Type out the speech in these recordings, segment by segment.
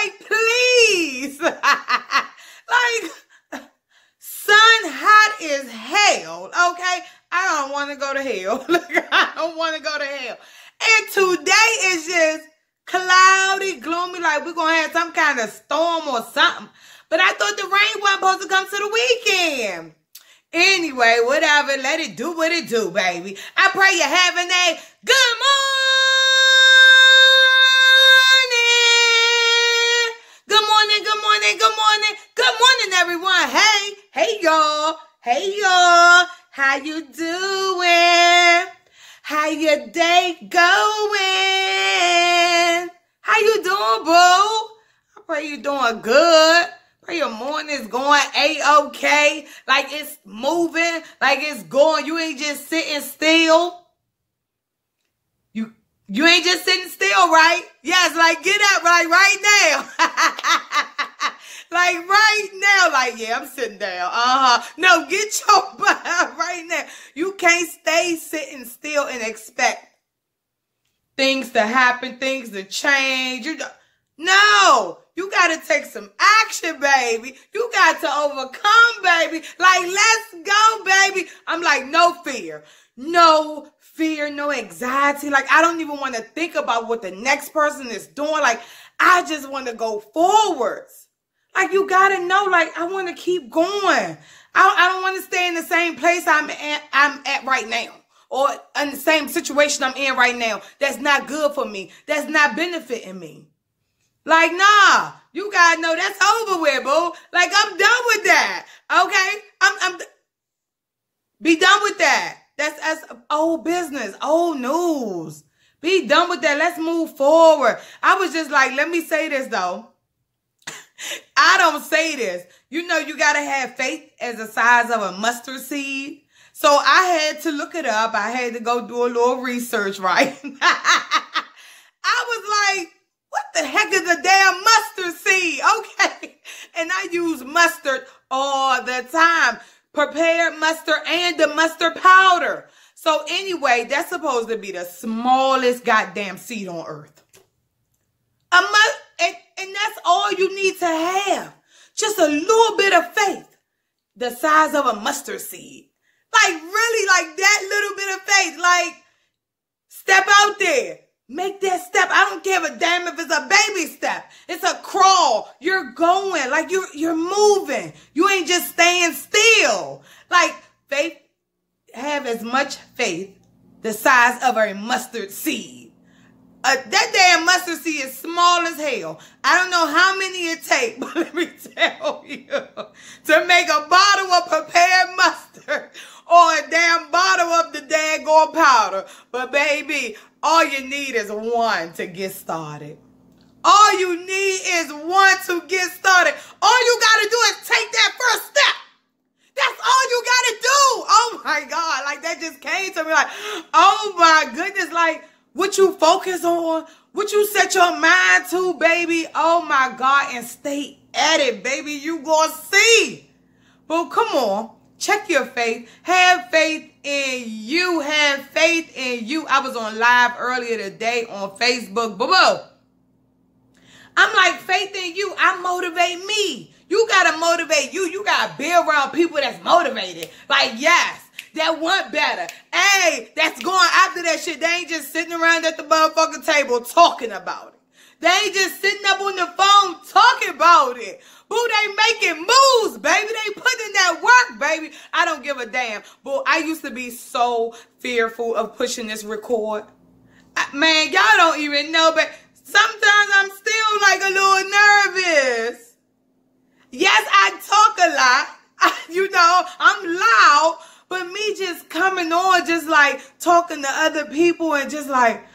Like, please. like, sun hot is hell, okay? I don't want to go to hell. I don't want to go to hell. And today is just cloudy, gloomy, like we're going to have some kind of storm or something. But I thought the rain wasn't supposed to come to the weekend. Anyway, whatever. Let it do what it do, baby. I pray you're having a good morning. Morning, good morning, good morning. Good morning, everyone. Hey, hey, y'all. Hey, y'all. How you doing? How your day going? How you doing, boo? I pray you doing good. Pray your morning's going a-okay. Like it's moving, like it's going. You ain't just sitting still. You you ain't just sitting still, right? Yes, like get up right right now. like right now, like, yeah, I'm sitting down. Uh-huh. No, get your butt right now. You can't stay sitting still and expect things to happen, things to change. You no, you got to take some action, baby. You got to overcome, baby. Like, let's go, baby. I'm like, no fear. No fear, no anxiety. Like, I don't even want to think about what the next person is doing. Like, I just want to go forwards. Like you gotta know, like I want to keep going. I, I don't want to stay in the same place I'm at, I'm at right now, or in the same situation I'm in right now. That's not good for me. That's not benefiting me. Like nah, you gotta know that's over with, boo. Like I'm done with that. Okay, I'm I'm be done with that. That's as old business, old news. Be done with that. Let's move forward. I was just like, let me say this though. I don't say this. You know, you got to have faith as the size of a mustard seed. So I had to look it up. I had to go do a little research, right? I was like, what the heck is a damn mustard seed? Okay. And I use mustard all the time. Prepared mustard and the mustard powder. So anyway, that's supposed to be the smallest goddamn seed on earth. A mu- and, and that's all you need to have. Just a little bit of faith. The size of a mustard seed. Like really, like that little bit of faith. Like step out there. Make that step. I don't give a damn if it's a baby step. It's a crawl. You're going. Like you're you're moving. You ain't just staying still. Like faith have as much faith the size of a mustard seed. Uh, that damn mustard seed is small as hell. I don't know how many it takes, but let me tell you, to make a bottle of prepared mustard or a damn bottle of the daggone powder. But baby, all you need is one to get started. All you need is one to get started. All you got to do is take that first step. That's all you got to do. Oh my God. Like that just came to me like, oh my goodness. Like, what you focus on, what you set your mind to, baby. Oh my God, and stay at it, baby. You gonna see. But come on, check your faith. Have faith in you. Have faith in you. I was on live earlier today on Facebook. Boo boo. I'm like, faith in you. I motivate me. You gotta motivate you. You gotta be around people that's motivated. Like, yes that want better. Hey, that's going after that shit. They ain't just sitting around at the motherfucking table talking about it. They ain't just sitting up on the phone talking about it. Boo, they making moves, baby. They putting that work, baby. I don't give a damn. Boo, I used to be so fearful of pushing this record. I, man, y'all don't even know, but sometimes I'm still like a little nervous. Yes, I talk a lot. you know, I'm loud, but me just coming on, just like talking to other people and just like,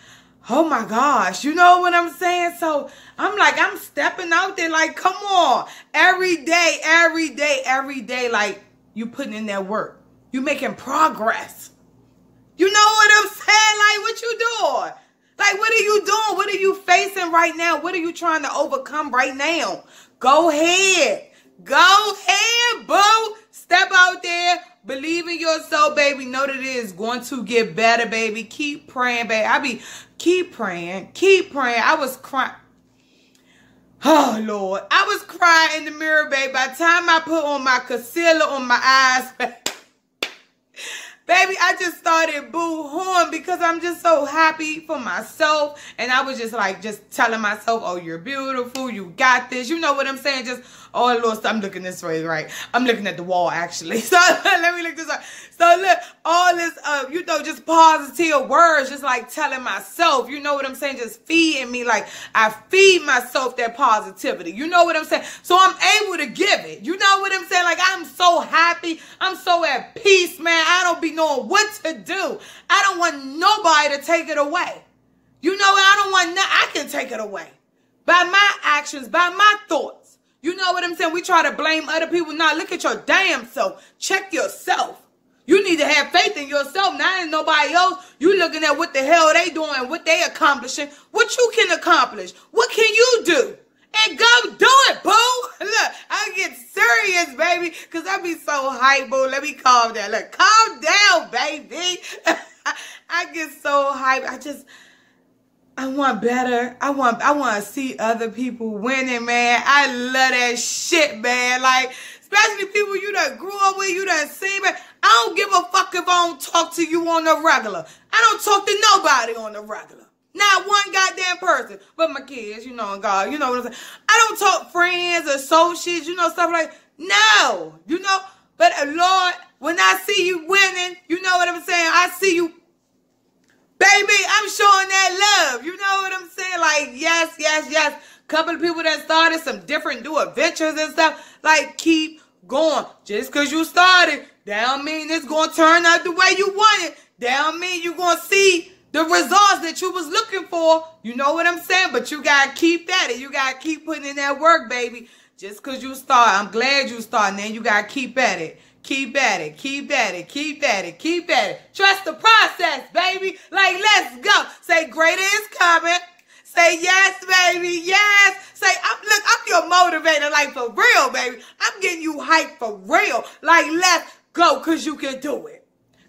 oh my gosh, you know what I'm saying? So I'm like, I'm stepping out there, like, come on. Every day, every day, every day, like, you putting in that work. You making progress. You know what I'm saying? Like, what you doing? Like, what are you doing? What are you facing right now? What are you trying to overcome right now? Go ahead. Go ahead, boo. Step out there, Believe in yourself, baby. Know that it is going to get better, baby. Keep praying, baby. I be keep praying. Keep praying. I was crying. Oh Lord. I was crying in the mirror, baby. By the time I put on my concealer on my eyes, Baby, I just started boo-hooing because I'm just so happy for myself. And I was just like, just telling myself, oh, you're beautiful. You got this. You know what I'm saying? Just Oh, Lord, I'm looking this way, right? I'm looking at the wall, actually. So let me look this way. So look, all this, uh, you know, just positive words, just like telling myself, you know what I'm saying? Just feeding me, like I feed myself that positivity. You know what I'm saying? So I'm able to give it. You know what I'm saying? Like I'm so happy. I'm so at peace, man. I don't be knowing what to do. I don't want nobody to take it away. You know, I don't want, no, I can take it away by my actions, by my thoughts. You know what I'm saying? We try to blame other people. Now look at your damn self. Check yourself. You need to have faith in yourself, not in nobody else. You looking at what the hell they doing, what they accomplishing, what you can accomplish. What can you do? And go do it, boo. Look, I get serious, baby, because I be so hype, boo. Let me calm down. Look, calm down, baby. I get so hype. I just, I want better. I want I want to see other people winning, man. I love that shit, man. Like, especially people you done grew up with, you done seen, man. I don't give a fuck if I don't talk to you on the regular. I don't talk to nobody on the regular. Not one goddamn person. But my kids, you know, God, you know what I'm saying. I don't talk friends, associates, you know, stuff like no. You know, but uh, Lord, when I see you winning, you know what I'm saying? I see you Baby, I'm showing that love. You know what I'm saying? Like, yes, yes, yes. Couple of people that started some different new adventures and stuff. Like, keep going. Just because you started, that don't mean it's going to turn out the way you want it. That don't mean you're going to see the results that you was looking for. You know what I'm saying? But you got to keep at it. You got to keep putting in that work, baby. Just because you start, I'm glad you started. Then you got to keep at it. Keep at it, keep at it, keep at it, keep at it. Trust the process, baby. Like, let's go. Say, greater is coming. Say yes, baby, yes. Say, I'm, look, I'm your motivator, like for real, baby. I'm getting you hyped for real. Like, let's go, cause you can do it.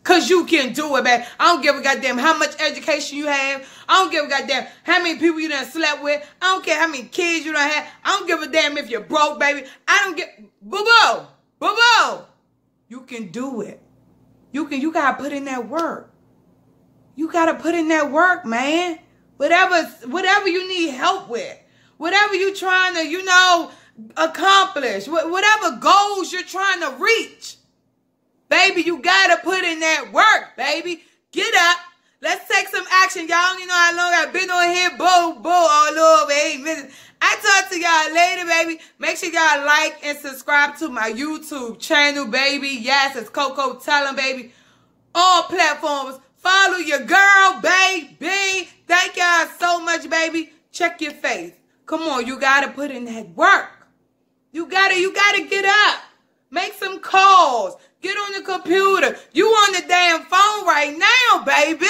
Cause you can do it, man. I don't give a goddamn how much education you have. I don't give a goddamn how many people you done slept with. I don't care how many kids you done have. I don't give a damn if you're broke, baby. I don't get boo boo, boo boo. You can do it. You can you gotta put in that work. You gotta put in that work, man. Whatever whatever you need help with. Whatever you're trying to, you know, accomplish. Whatever goals you're trying to reach. Baby, you gotta put in that work, baby. Get up. Let's take some action. Y'all don't know how long I've been on here. Boo, boo, all over eight minutes. I talk to y'all later, baby. Make sure y'all like and subscribe to my YouTube channel, baby. Yes, it's Koko Tellem, baby. All platforms. Follow your girl, baby. Thank y'all so much, baby. Check your faith. Come on, you gotta put in that work. You gotta, you gotta get up. Make some calls. Get on the computer. You on the damn phone right now, baby.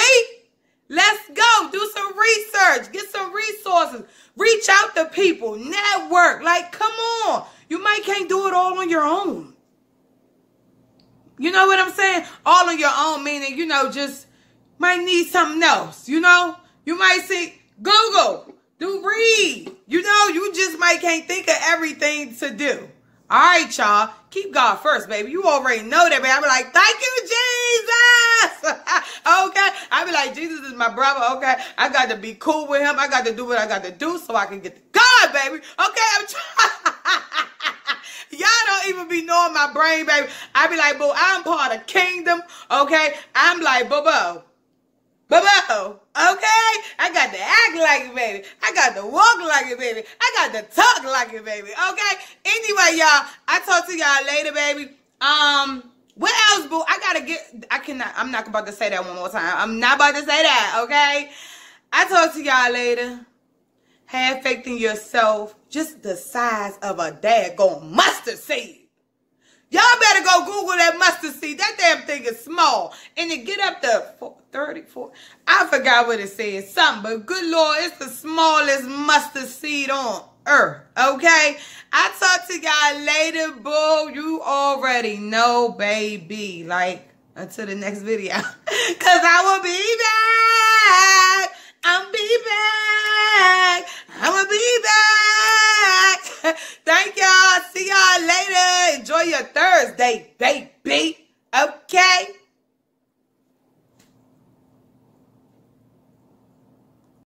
Let's go. Do some research. Get some resources. Reach out to people. Network. Like, come on. You might can't do it all on your own. You know what I'm saying? All on your own, meaning, you know, just might need something else. You know? You might see Google. Do read. You know, you just might can't think of everything to do. All right, y'all. Keep God first, baby. You already know that, baby. I be like, thank you, Jesus. okay. I be like, Jesus is my brother. Okay. I got to be cool with him. I got to do what I got to do so I can get to God, baby. Okay. I'm trying. Y'all don't even be knowing my brain, baby. I be like, boo, I'm part of kingdom. Okay. I'm like, boo, boo. Boo, Okay? I got to act like it, baby. I got to walk like it, baby. I got to talk like it, baby. Okay? Anyway, y'all, I talk to y'all later, baby. Um, what else, boo? I gotta get, I cannot, I'm not about to say that one more time. I'm not about to say that, okay? I talk to y'all later. Have faith in yourself. Just the size of a daggone mustard seed. Y'all better go Google that mustard seed. That damn thing is small. And to get up to 34, I forgot what it says. Something, but good Lord, it's the smallest mustard seed on earth. Okay? I talk to y'all later, boo. You already know, baby. Like, until the next video. Cause I will be back. I'll be back. I will be back. Thank y'all. See y'all later. Enjoy your Thursday, baby. Okay?